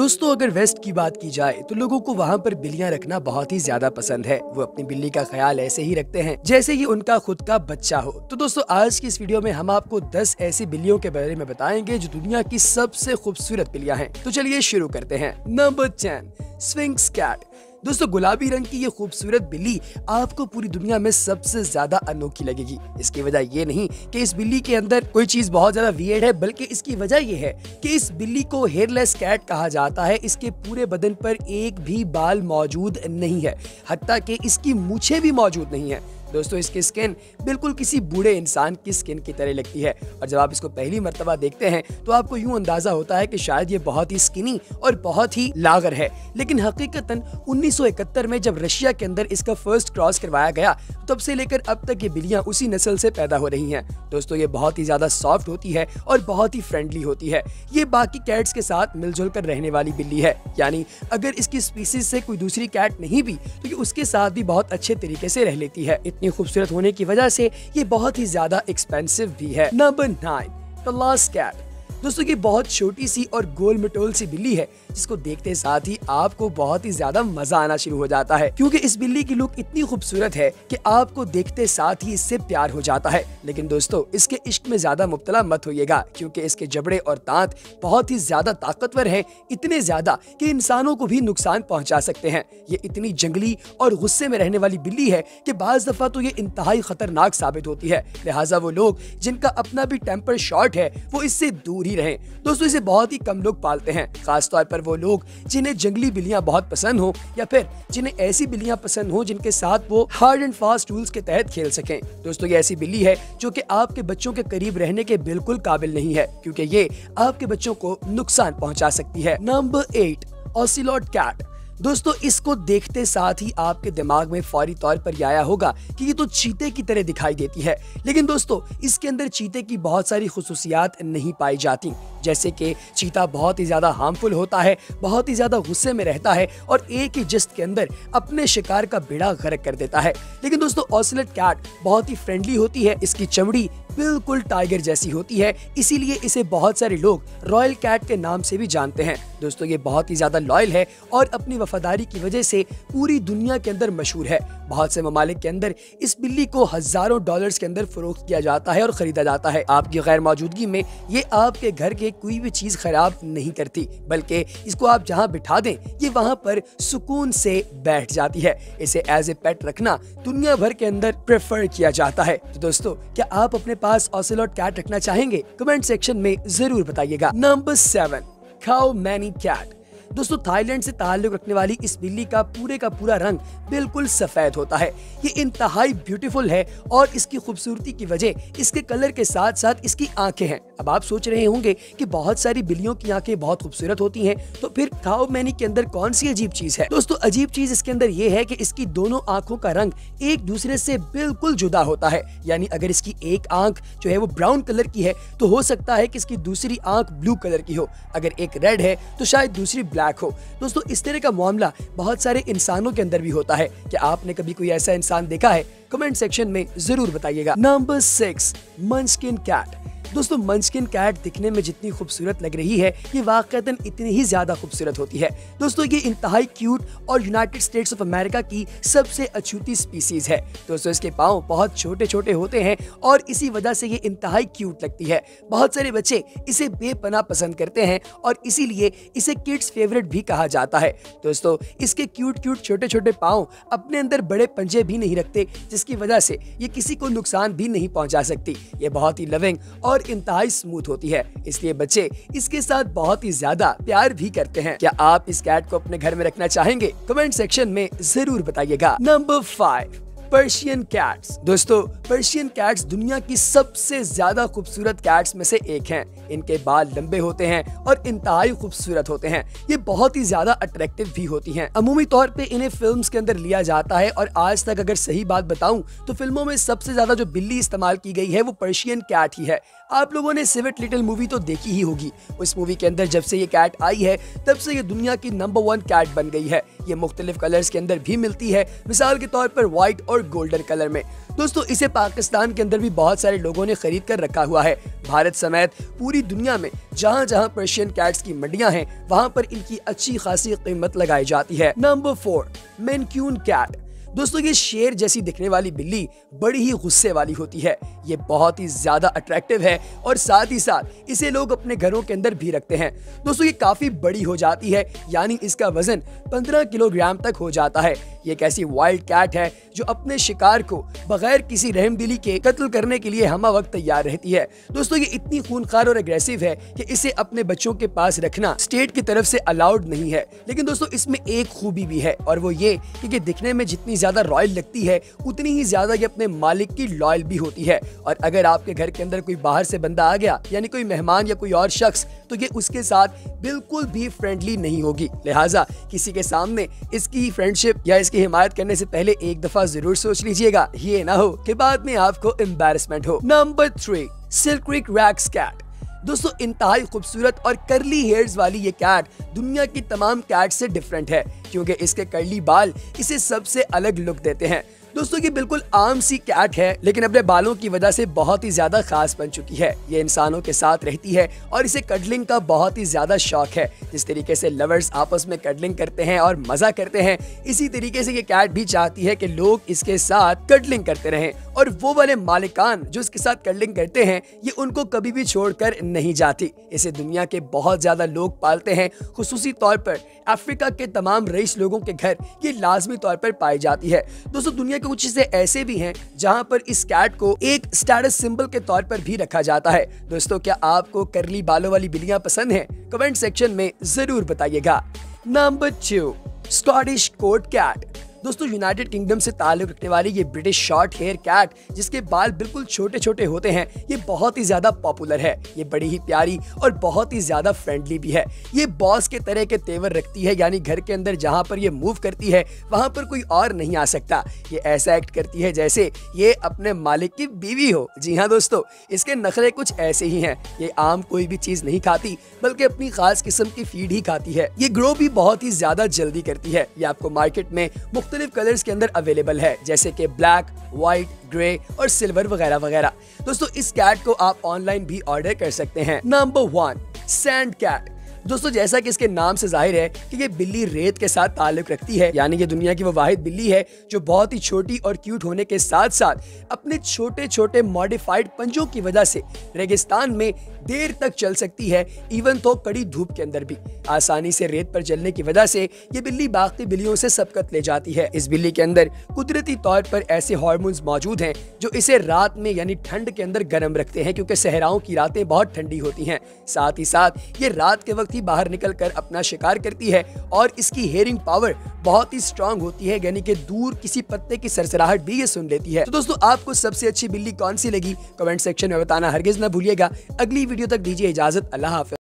दोस्तों, अगर वेस्ट की बात की जाए तो लोगों को वहाँ पर बिल्लियाँ रखना बहुत ही ज़्यादा पसंद है। वो अपनी बिल्ली का ख्याल ऐसे ही रखते हैं, जैसे ही उनका खुद का बच्चा हो। तो दोस्तों, आज की इस वीडियो में हम आपको 10 ऐसी बिल्लियों के बारे में बताएँगे, जो दुनिया की सबसे खूबसूरत बिल्लियाँ हैं। तो चलिए शुरू करते हैं। नंबर टेन स्विंग्स कैट दोस्तों, गुलाबी रंग की ये खूबसूरत बिल्ली आपको पूरी दुनिया में सबसे ज़्यादा अनोखी लगेगी। इसकी वजह ये नहीं कि इस बिल्ली के अंदर कोई चीज़ बहुत ज़्यादा वियर्ड है, बल्कि इसकी वजह ये है कि इस बिल्ली को हेयरलेस कैट कहा जाता है। इसके पूरे बदन पर एक भी बाल मौजूद नहीं है हती कि इसकी मूछे भी मौजूद नहीं है। दोस्तों, इसकी स्किन बिल्कुल किसी बूढ़े इंसान की स्किन की तरह लगती है। और जब आप इसको पहली मरतबा देखते हैं तो आपको यूँ अंदाज़ा होता है कि शायद ये बहुत ही स्किनी और बहुत ही लागर है। लेकिन हकीकतन 1971 में जब रशिया के अंदर इसका फ़र्स्ट क्रॉस करवाया गया, तब से लेकर अब तक ये बिल्लियाँ उसी नस्ल से पैदा हो रही हैं। दोस्तों, ये बहुत ही ज़्यादा सॉफ्ट होती है और बहुत ही फ्रेंडली होती है। ये बाकी कैट्स के साथ मिलजुल कर रहने वाली बिल्ली है। यानी अगर इसकी स्पीसीज से कोई दूसरी कैट नहीं भी तो ये उसके साथ भी बहुत अच्छे तरीके से रह लेती है। इतनी खूबसूरत होने की वजह से ये बहुत ही ज़्यादा एक्सपेंसिव भी है। Number nine the last cat दोस्तों, ये बहुत छोटी सी और गोल मटोल सी बिल्ली है, जिसको देखते साथ ही आपको बहुत ही ज़्यादा मज़ा आना शुरू हो जाता है। क्योंकि इस बिल्ली की लुक इतनी खूबसूरत है कि आपको देखते साथ ही इससे प्यार हो जाता है। लेकिन दोस्तों, इसके इश्क में ज़्यादा मुबतला मत होइएगा, क्योंकि इसके जबड़े और दांत बहुत ही ज़्यादा ताकतवर हैं, इतने ज़्यादा कि इंसानों को भी नुकसान पहुँचा सकते हैं। ये इतनी जंगली और गुस्से में रहने वाली बिल्ली है कि बाज दफ़ा तो ये इंतहाई खतरनाक साबित होती है। लिहाजा वो लोग, जिनका अपना भी टेम्पर शॉर्ट है, वो इससे दूर ही। रहे दोस्तों, इसे बहुत ही कम लोग पालते हैं, खासतौर पर वो लोग जिन्हें जंगली बिल्लियाँ बहुत पसंद हो या फिर जिन्हें ऐसी बिल्लियाँ पसंद हो जिनके साथ वो हार्ड एंड फास्ट रूल्स के तहत खेल सके। दोस्तों, ये ऐसी बिल्ली है जो की आपके बच्चों के करीब रहने के बिल्कुल काबिल नहीं है, क्यूँकी ये आपके बच्चों को नुकसान पहुँचा सकती है। नंबर एट ऑसिलोट कैट दोस्तों, इसको देखते साथ ही आपके दिमाग में फौरी तौर पर आया होगा कि ये तो चीते की तरह दिखाई देती है। लेकिन दोस्तों, इसके अंदर चीते की बहुत सारी खसूसियात नहीं पाई जाती। जैसे कि चीता बहुत ही ज़्यादा हार्मफुल होता है, बहुत ही ज़्यादा गुस्से में रहता है और एक ही जिस्त के अंदर अपने शिकार का बेड़ा गर्क कर देता है। लेकिन दोस्तों ऑसलेट कैट बहुत ही फ्रेंडली होती है, इसकी चमड़ी बिल्कुल टाइगर जैसी होती है, इसीलिए इसे बहुत सारे लोग रॉयल कैट के नाम से भी जानते हैं। दोस्तों, ये बहुत ही ज़्यादा लॉयल है और अपनी वफादारी की वजह से पूरी दुनिया के अंदर मशहूर है। बहुत से ममालिक के अंदर इस बिल्ली को हज़ारों डॉलर्स के अंदर फरोख्त किया जाता है और खरीदा जाता है। आपकी गैर मौजूदगी में ये आपके घर के कोई भी चीज़ खराब नहीं करती, बल्कि इसको आप जहाँ बिठा दें, ये वहाँ पर सुकून से बैठ जाती है। इसे एज ए पेट रखना दुनिया भर के अंदर प्रेफर किया जाता है। तो दोस्तों, क्या आप अपने पास ऑसिलोट कैट रखना चाहेंगे? कमेंट सेक्शन में ज़रूर बताइएगा। Number seven Khao Manee cat दोस्तों, थाईलैंड से ताल्लुक रखने वाली इस बिल्ली का पूरे का पूरा रंग बिल्कुल सफ़ेद होता है। ये इंतहाई ब्यूटीफुल है और इसकी खूबसूरती की वजह इसके कलर के साथ साथ इसकी आँखें हैं। अब आप सोच रहे होंगे कि बहुत सारी बिल्लियों की आँखें बहुत खूबसूरत होती हैं तो फिर खाओ मैनी के अंदर कौन सी अजीब चीज़ है? दोस्तों, अजीब चीज़ इसके अंदर ये है कि इसकी दोनों आँखों का रंग एक दूसरे से बिल्कुल जुदा होता है। यानी अगर इसकी एक आँख जो है वो ब्राउन कलर की है तो हो सकता है कि इसकी दूसरी आँख ब्लू कलर की हो। अगर एक रेड है तो शायद दूसरी हो। दोस्तों, इस तरह का मामला बहुत सारे इंसानों के अंदर भी होता है। क्या आपने कभी कोई ऐसा इंसान देखा है? कमेंट सेक्शन में ज़रूर बताइएगा। नंबर सिक्स मन स्किन कैट दोस्तों मंचकिन कैट दिखने में जितनी खूबसूरत लग रही है, ये वाकता इतनी ही ज़्यादा खूबसूरत होती है। दोस्तों, ये इंतहाई क्यूट और यूनाइटेड स्टेट्स ऑफ़ अमेरिका की सबसे अछूती स्पीसीज है। दोस्तों, इसके पाँव बहुत छोटे छोटे होते हैं और इसी वजह से ये इंतहाई क्यूट लगती है। बहुत सारे बच्चे इसे बेपना पसंद करते हैं और इसीलिए इसे किड्स फेवरेट भी कहा जाता है। दोस्तों, इसके क्यूट क्यूट छोटे छोटे पाँव अपने अंदर बड़े पंजे भी नहीं रखते, जिसकी वजह से ये किसी को नुकसान भी नहीं पहुँचा सकती। ये बहुत ही लविंग और और इंतहाई स्मूथ होती है। इसलिए बच्चे इसके साथ बहुत ही ज़्यादा प्यार भी करते हैं। क्या आप इस कैट को अपने घर में रखना चाहेंगे? कमेंट सेक्शन में ज़रूर बताइएगा। नंबर फाइव पर्शियन कैट्स दोस्तों पर्शियन कैट्स दुनिया की सबसे ज़्यादा खूबसूरत कैट्स में से एक हैं। इनके बाल लंबे होते हैं और इंतहाई खूबसूरत होते हैं। ये बहुत ही ज़्यादा अट्रैक्टिव भी होती हैं। अमूमी तौर पे इन्हें फिल्म्स के अंदर लिया जाता है और आज तक अगर सही बात बताऊँ तो फ़िल्मों में सबसे ज़्यादा जो बिल्ली इस्तेमाल की गई है, वो पर्शियन कैट ही है। आप लोगों ने सिविट लिटिल मूवी तो देखी ही होगी। उस मूवी के अंदर जब से ये कैट आई है, तब से ये दुनिया की नंबर वन कैट बन गई है। ये मुख्तलिफ़ कलर्स के अंदर भी मिलती है। मिसाल के तौर पर व्हाइट और और गोल्डन कलर में। दोस्तों, इसे पाकिस्तान के अंदर भी बहुत सारे लोगों ने खरीद कर रखा हुआ है। भारत समेत पूरी दुनिया में जहाँ जहाँ पर्शियन कैट्स की मंडियाँ हैं, वहाँ पर इनकी अच्छी खासी कीमत लगाई जाती है। नंबर फोर मेनक्यून कैट दोस्तों, ये शेर जैसी दिखने वाली बिल्ली बड़ी ही गुस्से वाली होती है। ये बहुत ही ज़्यादा अट्रैक्टिव है और साथ ही साथ इसे लोग अपने घरों के अंदर भी रखते हैं। दोस्तों, ये काफ़ी बड़ी हो जाती है, यानी इसका वज़न 15 किलोग्राम तक हो जाता है। ये एक ऐसी वाइल्ड कैट है जो अपने शिकार को बगैर किसी रहम दिली के कत्ल करने के लिए हमा वक्त तैयार रहती है। दोस्तों, ये इतनी खूनखार और अग्रेसिव है कि इसे अपने बच्चों के पास रखना स्टेट की तरफ़ से अलाउड नहीं है। लेकिन दोस्तों, इसमें एक खूबी भी है और वो ये कि दिखने में जितनी ज़्यादा रॉयल लगती है, उतनी ही ज़्यादा ये अपने मालिक की लॉयल भी होती है। और अगर आपके घर के अंदर कोई बाहर से बंदा आ गया, यानी कोई मेहमान या कोई और शख्स तो ये उसके साथ बिल्कुल भी फ्रेंडली नहीं होगी। लिहाजा किसी के सामने इसकी फ्रेंडशिप या इसकी हिमायत करने से पहले एक दफ़ा ज़रूर सोच लीजिएगा। ये ना हो कि बाद में आपको एम्बेरसमेंट हो। Number three Selkirk Rex cat दोस्तों, इंतहाई खूबसूरत और करली हेयर्स वाली ये कैट दुनिया की तमाम कैट से डिफरेंट है, क्योंकि इसके करली बाल इसे सबसे अलग लुक देते हैं। दोस्तों, ये बिल्कुल आम सी कैट है, लेकिन अपने बालों की वजह से बहुत ही ज़्यादा खास बन चुकी है। ये इंसानों के साथ रहती है और इसे कडलिंग का बहुत ही ज़्यादा शौक है। जिस तरीके से लवर्स आपस में कडलिंग करते हैं और मज़ा करते हैं, इसी तरीके से ये कैट भी चाहती है कि लोग इसके साथ कडलिंग करते रहें। और वो वाले मालिकान जो इसके साथ कडलिंग करते हैं, ये उनको कभी भी छोड़कर नहीं जाती। इसे दुनिया के बहुत ज़्यादा लोग पालते हैं, खसूसी तौर पर अफ्रीका के तमाम रईस लोगों के घर ये लाजमी तौर पर पाई जाती है। दोस्तों, दुनिया के कुछ हिस्से ऐसे भी हैं जहाँ पर इस कैट को एक स्टेटस सिंबल के तौर पर भी रखा जाता है। दोस्तों, क्या आपको करली बालों वाली बिल्लियाँ पसंद हैं? कमेंट सेक्शन में ज़रूर बताइएगा। Number two Scottish coat cat दोस्तों यूनाइटेड किंगडम से ताल्लुक रखने वाली ये ब्रिटिश शॉर्ट हेयर कैट जिसके बाल बिल्कुल छोटे छोटे होते हैं, ये बहुत ही ज़्यादा पॉपुलर है। ये बड़ी ही प्यारी और बहुत ही ज़्यादा फ्रेंडली भी है। ये बॉस के तरह के तेवर रखती है, यानी घर के अंदर जहाँ पर ये मूव करती है, वहाँ पर कोई और नहीं आ सकता। ये ऐसा एक्ट करती है जैसे, ये अपने मालिक की बीवी हो। जी हाँ दोस्तों, इसके नखरे कुछ ऐसे ही हैं। ये आम कोई भी चीज़ नहीं खाती, बल्कि अपनी खास किस्म की फ़ीड ही खाती है। ये ग्रो भी बहुत ही ज़्यादा जल्दी करती है। ये आपको मार्केट में मुख्तलिफ़ कलर्स के अंदर अवेलेबल है, जैसे कि ब्लैक, व्हाइट, ग्रे और सिल्वर वगैरह वगैरह। दोस्तों, इस कैट को आप ऑनलाइन भी ऑर्डर कर सकते हैं। नंबर वन सैंड कैट दोस्तों, जैसा कि इसके नाम से ज़ाहिर है कि ये बिल्ली रेत के साथ ताल्लुक रखती है, यानी ये दुनिया की वो वाहिद बिल्ली है, जो बहुत ही छोटी और क्यूट होने के साथ साथ अपने छोटे छोटे मॉडिफाइड पंजों की वजह से रेगिस्तान में देर तक चल सकती है इवन तो कड़ी धूप के अंदर भी। आसानी से रेत पर चलने की वजह से ये बिल्ली बाकी बिल्लियों से सबकत ले जाती है। इस बिल्ली के अंदर कुदरती तौर पर ऐसे हार्मोन्स मौजूद हैं, जो इसे रात में यानी ठंड के अंदर गर्म रखते हैं, क्योंकि सहराओं की रातें बहुत ठंडी होती हैं। साथ ही साथ ये रात के वक्त ही बाहर निकल अपना शिकार करती है और इसकी हेयरिंग पावर बहुत ही स्ट्रांग होती है, यानी कि दूर किसी पत्ते की सरसराहट भी ये सुन लेती है। तो दोस्तों, आपको सबसे अच्छी बिल्ली कौन सी लगी? कमेंट सेक्शन में बताना, हरगिज ना भूलिएगा। अगली वीडियो तक दीजिए इजाज़त, अल्लाह हाफिज